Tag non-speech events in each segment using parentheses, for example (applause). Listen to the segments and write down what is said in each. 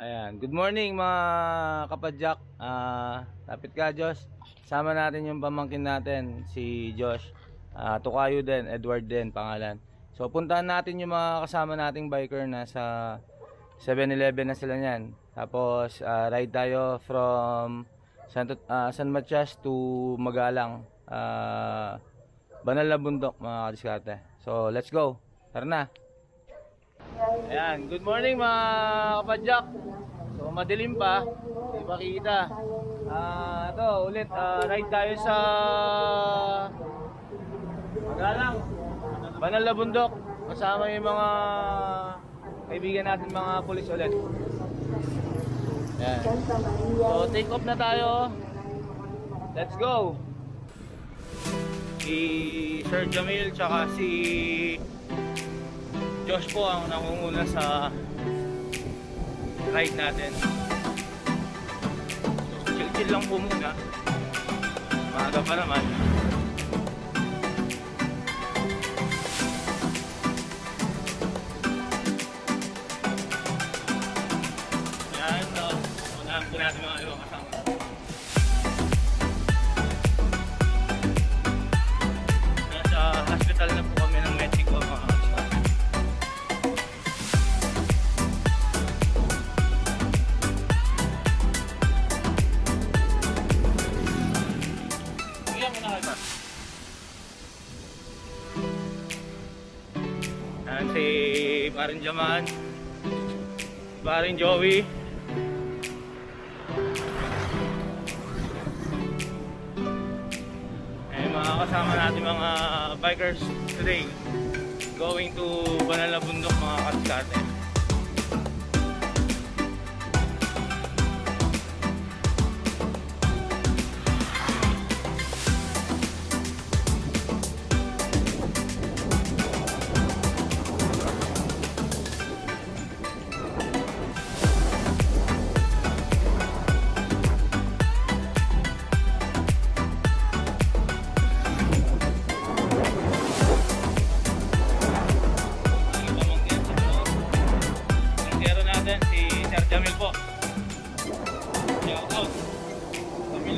Ayan. Good morning mga kapadyak. Ah, tapit ka Josh. Sama natin yung pamangkin natin, si Josh. Ah, Tukayo din, Edward din pangalan. So puntahan natin yung mga kasama nating biker na sa 7-Eleven na sila niyan. Tapos ah, ride tayo from San, ah, San Matias to Magalang. Ah, Banal na bundok mga kadiskarte. So let's go. Tara na. Ayan, good morning mga kapadyak. So madilim pa, hindi makita. Ah, ito ulit ah, ride tayo sa Magalang. Banal na bundok. Kasama yung mga kaibigan natin mga pulis ulit. Ayan. So take off na tayo. Let's go. Si Sir Jamil tsaka si Josh po ang nangunguna sa ride natin. Chill-chill lang po muna. Maaga pa naman. Yan, no. Unahan po natin mga ibang kasama. Parin Jaman. Parin Joey. Eh mga kasama natin mga bikers today going to Banal na Bundok mga kaskate.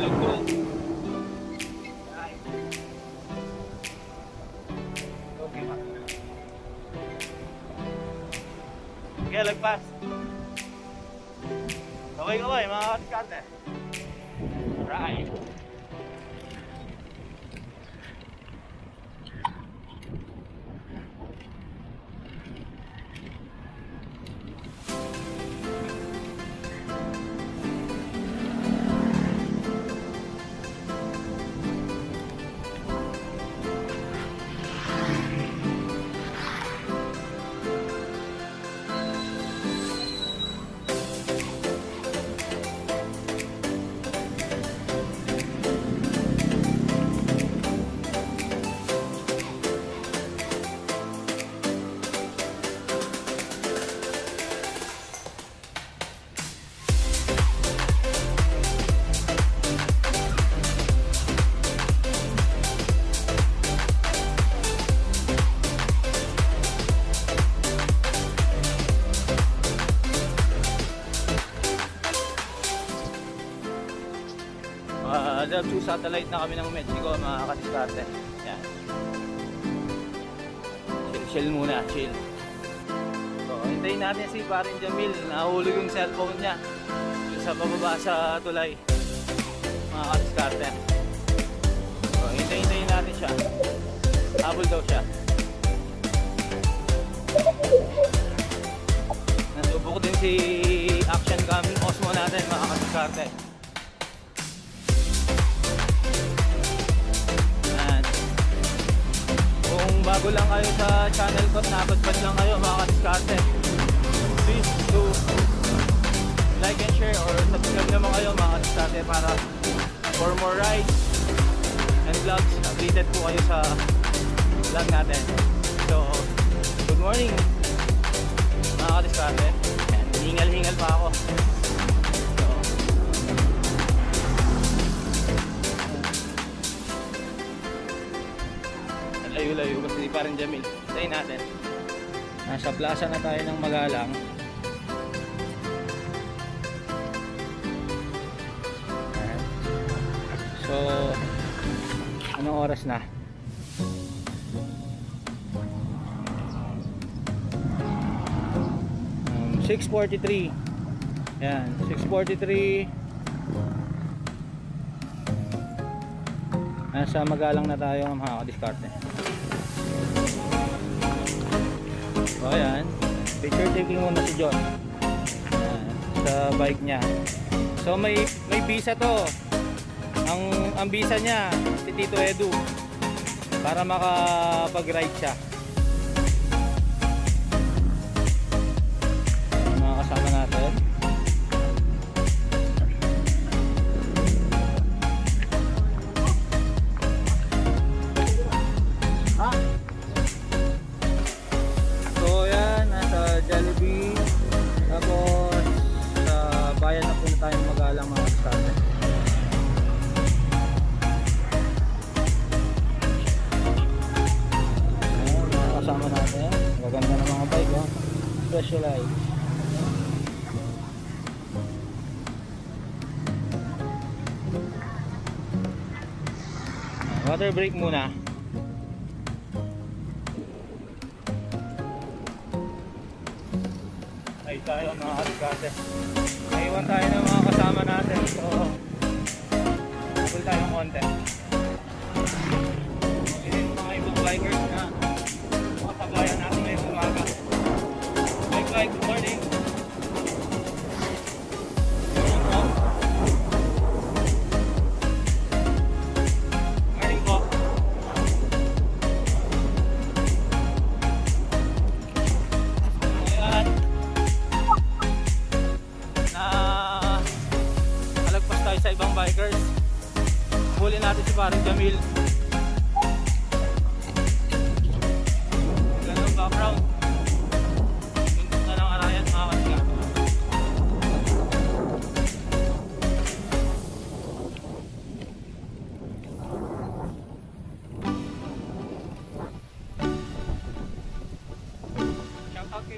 Jamil Lagpo. Okay pa. Kaya lagpas. Kaway-kaway satellite na kami ng Mexico mga kadiskarte. Yan. Chill, chill muna, chill. So, hintayin natin si Parin Jamil. Nahulog yung cellphone niya. Yung sa pababa sa tulay. Mga kadiskarte. So, hintayin-hintayin natin siya. Habol daw siya. Nasubok din si Action Cam Osmo natin mga kadiskarte. Bago lang kayo sa channel ko, napadpad lang kayo mga kadiskarte. Please do like and share or subscribe naman kayo mga kadiskarte para for more rides and vlogs. Updated po kayo sa vlog natin. So, good morning mga kadiskarte. Hingal-hingal pa ako. malayo-layo kasi pa rin Jamil. Tayo natin. Nasa plaza na tayo ng Magalang. So, anong oras na? Um, 6.43 Ayan, 6.43 nasa magalang na tayo ng mga kadiskarte So ayan. Picture taking muna si John. Ayan, Sa bike niya. So may may visa to. Ang ang visa niya si Tito Edu. Para makapag-ride siya Specialized. Water break muna. Ay tayo mga kaligate. Naiwan tayo ng mga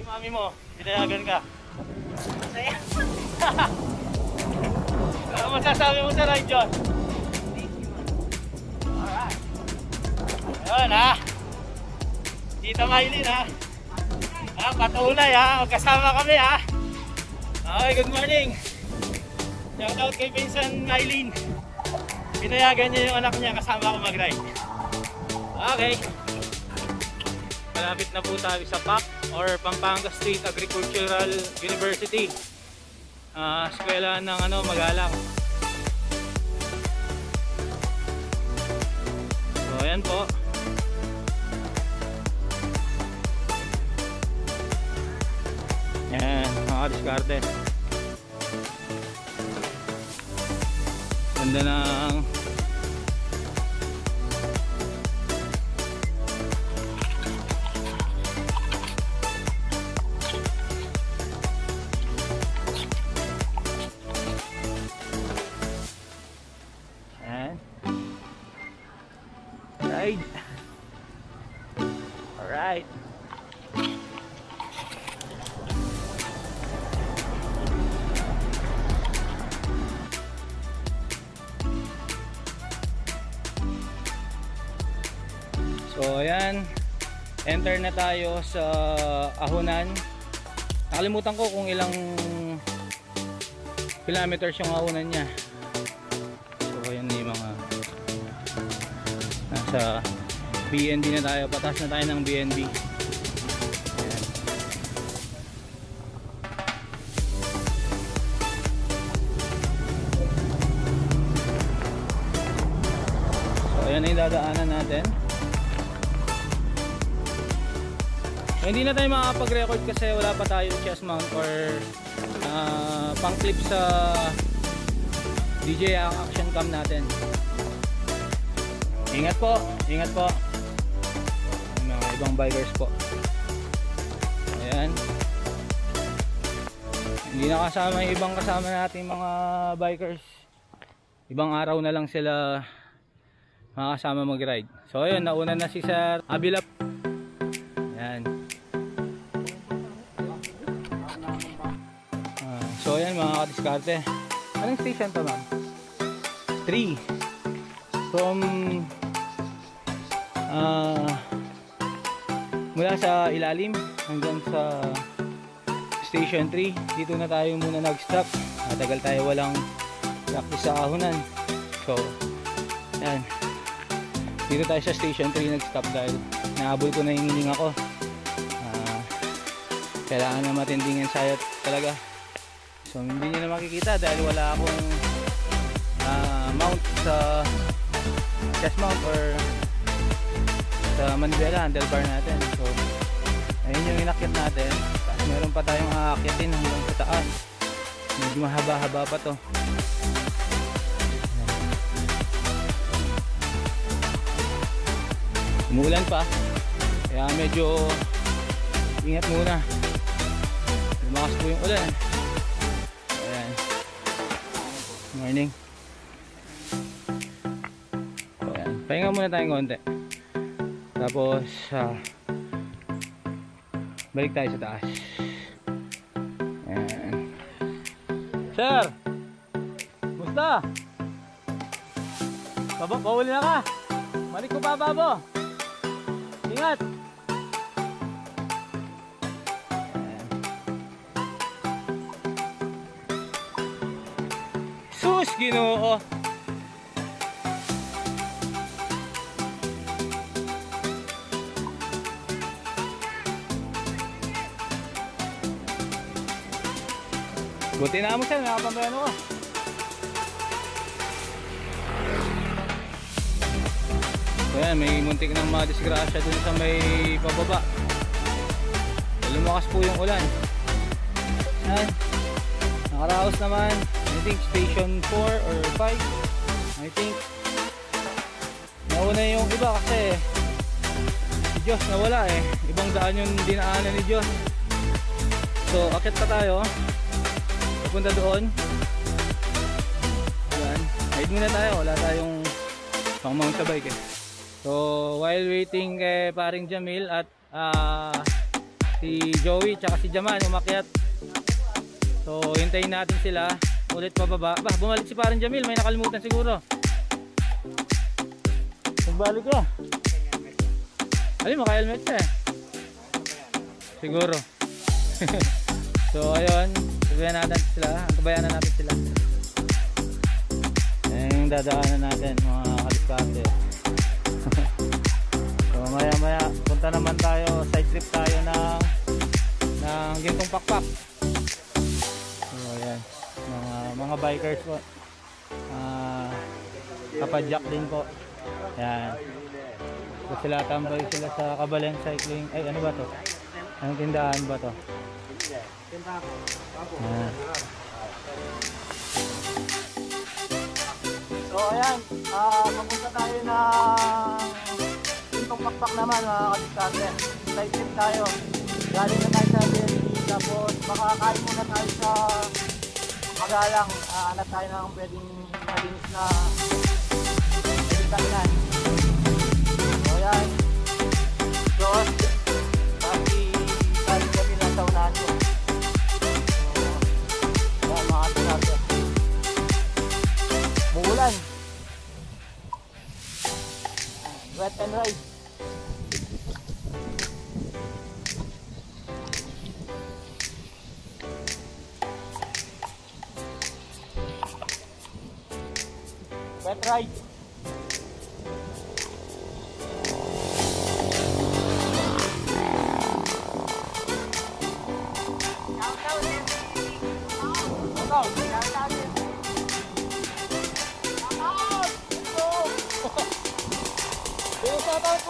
mami mo. Binayagan ka. Masaya. Ano masasabi mo sa ride, John? Alright. Ayun ha. Tita Maylin ha. Ah, patunay ha. Magkasama kami ha. Okay, good morning. Shout out kay Vincent Maylin. Pinayagan niya yung anak niya kasama ko mag-ride. Okay. Malapit na po tayo sa PAC or Pampanga State Agricultural University. Ah, eskwela ng ano, Magalang. So, ayan po. Yan, mga diskarte. Ganda ng Alright. So ayan, enter na tayo sa Ahunan. Nakalimutan ko kung ilang kilometers yung Ahunan niya. So ayan yung mga nasa BNB na tayo. Patas na tayo ng BNB. So ayan na dadaanan natin. Hindi na tayo makakapag-record kasi wala pa tayo chest mount or ah, pang clip sa DJ action cam natin. Ingat po, ingat po. Ibang bikers po. Ayan. Hindi na kasama yung ibang kasama nating mga bikers. Ibang araw na lang sila makakasama mag-ride. So ayun, nauna na si Sir Abilap. Ayan. Ah, so ayan mga kadiskarte. Anong station to ma'am? 3. from ah mula sa ilalim hanggang sa station 3 dito na tayo muna nag stop matagal tayo walang practice sa ahunan so yan dito tayo sa station 3 nag stop dahil naabol ko na yung hininga ko. Ah, kailangan na matinding ensayo talaga. So hindi nyo na makikita dahil wala akong ah, mount sa chest mount or sa manibela handlebar natin. So ayun yung inakyat natin. Tapos meron pa tayong aakyatin hanggang sa taas. Medyo mahaba-haba pa to. Umuulan pa. Kaya medyo ingat muna. Lumakas po yung ulan. Ayan. Morning. Ayan. pahinga muna tayong konti tapos ah, balik tayo sa taas. Ayan. Sir! Musta babo bawal na ka. Balik ko pa babo. Ingat. Sus ginoo Buti na mo siya, nakapambayano ka. So yan, may muntik ng mga disgrasya dun sa may pababa. Lumakas po yung ulan. Yan. Nakaraos naman, I think station 4 or 5. I think. Nauna yung iba kasi si Diyos nawala eh. Ibang daan yung dinaanan ni Diyos. So, akit pa tayo papunta doon. Yan hide muna tayo. Wala tayong pang mount sa bike eh. So while waiting kay paring Jamil at ah, si Joey tsaka si Jaman umakyat. So hintayin natin sila. Ulit pababa. Bah bumalik si paring Jamil. May nakalimutan siguro. Nagbalik ka. Alin maka helmet ka eh. Siguro. (laughs) So ayun Sabayan natin sila, antabayan na natin sila. Yung dadaanan natin, mga kaliskante. (laughs) so maya maya, punta naman tayo, side trip tayo ng ng gintong pakpak. So ayan, mga, mga bikers po. Uh, kapadyak din po. Ayan. So sila tambay sila sa Kabalen Cycling. Ay ano ba to? Anong tindahan ba to? So ayan, papunta tayo ng Pintong Pakpak naman mga kadiskarte. Side trip tayo. Galing na tayo sa BNB tapos makakain muna tayo sa Magalang. Ah, hanap tayo ng pwedeng malinis na kainan. So ayan. Diyos. Wet and ride. Ah,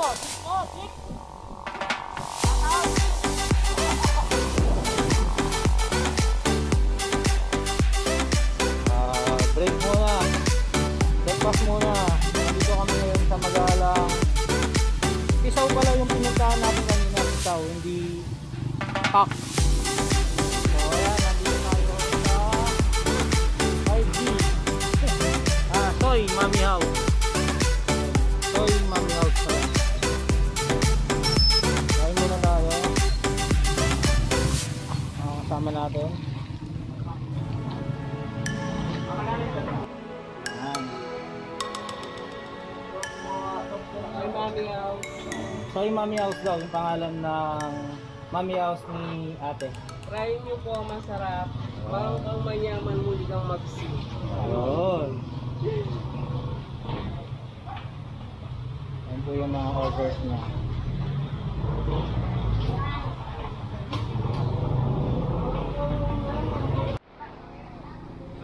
break muna. Back muna. Dito kami ngayon sa Magalang. Isaw pala yung pinuntahan natin kanina. Isaw, hindi pack. So, ayan. Nandito tayo sa 5G. Ah, Soy Mami House. Natin. Ayan. Mami House. Soy Mami House daw, yung pangalan ng Mami House ni ate. Try nyo po masarap. Bago kang mayaman, muli kang magsi. Ayun. Yan po yung mga orders niya.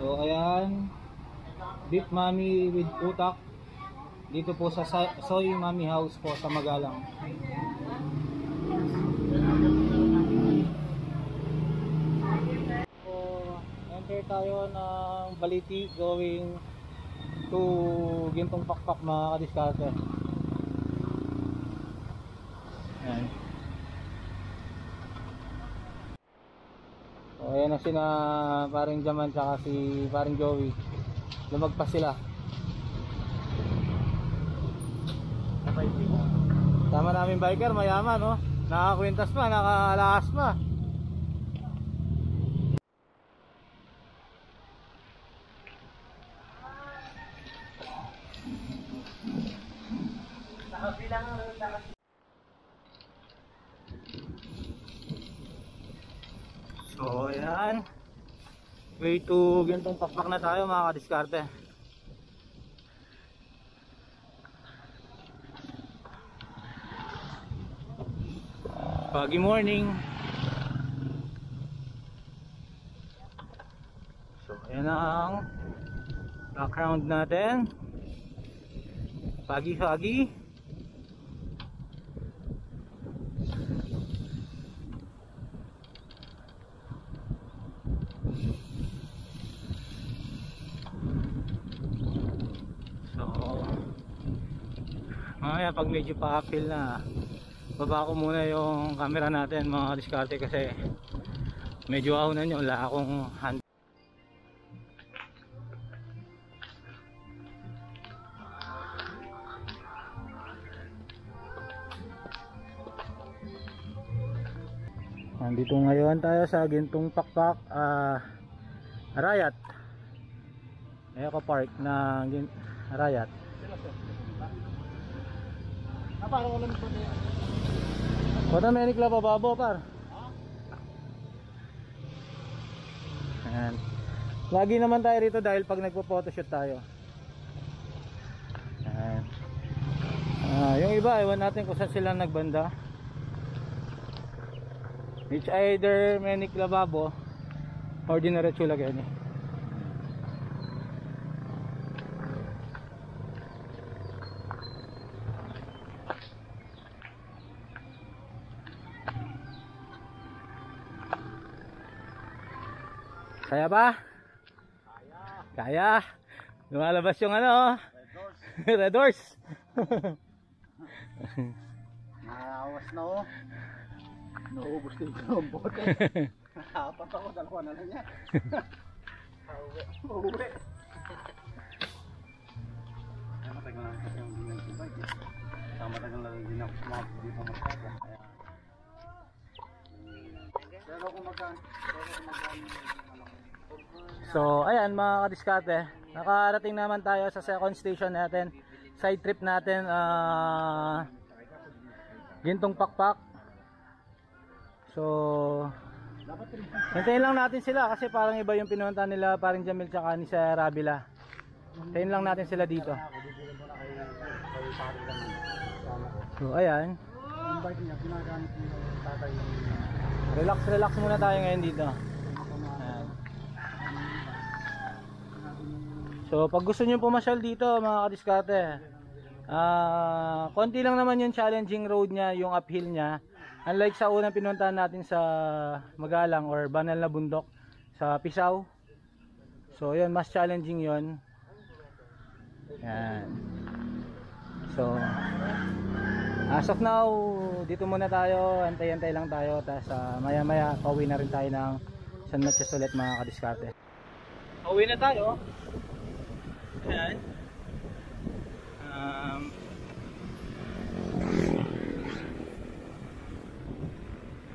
So ayan, beef mami with utak dito po sa Soy Mami House po sa Magalang. So, enter tayo ng Baliti going to Gintong Pakpak mga kadiskarte. Ayan. So, ayan na sina paring Jaman tsaka si paring Joey. Lumagpas sila. Tama namin biker, mayaman no? Nakakwintas pa, nakalakas pa. So, ayan. Way to gintong pakpak na tayo mga kadiskarte. Pagi morning. So, ayan ang background natin. Pagi-pagi. So, pag medyo pa-uphill na, baba ko muna yung camera natin mga diskarte kasi medyo aunan yun, wala akong hand. Nandito ngayon tayo sa Gintong Pakpak ah Arayat Eco Park ng Arayat Ah, parang alam ko na Wata may nikla pa babo par Ayan. Lagi naman tayo rito dahil pag nagpo-photoshoot tayo Ayan. Ah, yung iba ewan natin kung saan sila nagbanda It's either Menik Lababo or Dinaretso Lagani. Kaya ba? Kaya. Kaya. Lumalabas yung ano. Red Horse. Naawas na oh. Naubos din ko ang bote. Apat ako, dalawa na lang yan. (laughs) Uuwi. Ay, matagal na kasi yung ginang subay. Saka matagal na din ako sumabot dito. Kaya... Pero kung magkaan, pero kung magkaan, So, ayan mga kadiskate. Nakarating naman tayo sa second station natin. Side trip natin ah Gintong Pakpak. So, hintayin lang natin sila kasi parang iba yung pinunta nila paring Jamil tsaka ni sa Rabila. Hintayin lang natin sila dito. So, ayan. Relax, relax muna tayo ngayon dito. Ayan. So, pag gusto niyo pumasyal dito, mga kadiskate, ah, konti lang naman yung challenging road niya, yung uphill niya. Unlike sa unang pinuntahan natin sa Magalang or Banal na Bundok sa Pisaw. So, yun, mas challenging yon. Yan. So, as of now, dito muna tayo, antay-antay lang tayo, tapos maya maya pauwi na rin tayo ng San Matches ulit mga kadiskarte. Pauwi na tayo. Ayan. Um,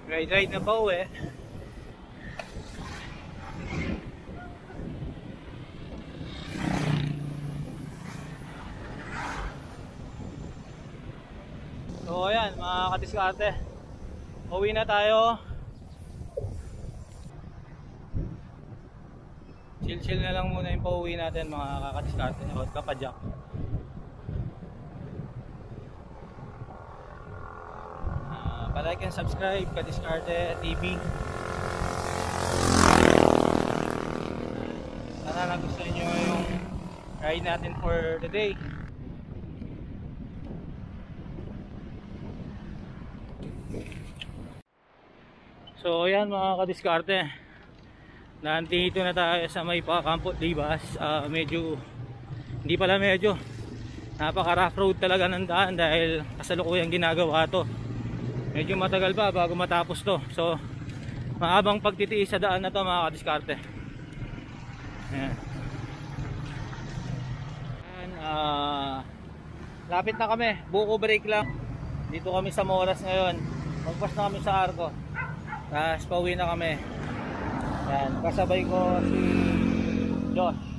ride ride na pauwi. yan, mga kadiskarte. Uwi na tayo. Chill-chill na lang muna yung pauwi natin mga kakadiskarte o kapadyak. Uh, palike and subscribe Kadiskarte TV. Sana nagustuhan nyo yung ride natin for today. So ayan mga kadiskarte Nandito na tayo sa may Pakampot Libas Ah, Medyo Hindi pala medyo. Napaka rough road talaga ng daan Dahil kasalukuyang ginagawa to. Medyo matagal pa bago matapos to. So Mahabang pagtitiis sa daan na to mga kadiskarte. Ayan ah, Lapit na kami. Buko break lang. Dito kami sa Moras ngayon. Magpas na kami sa Arco. Tapos pauwi na kami. Yan, kasabay ko si Josh.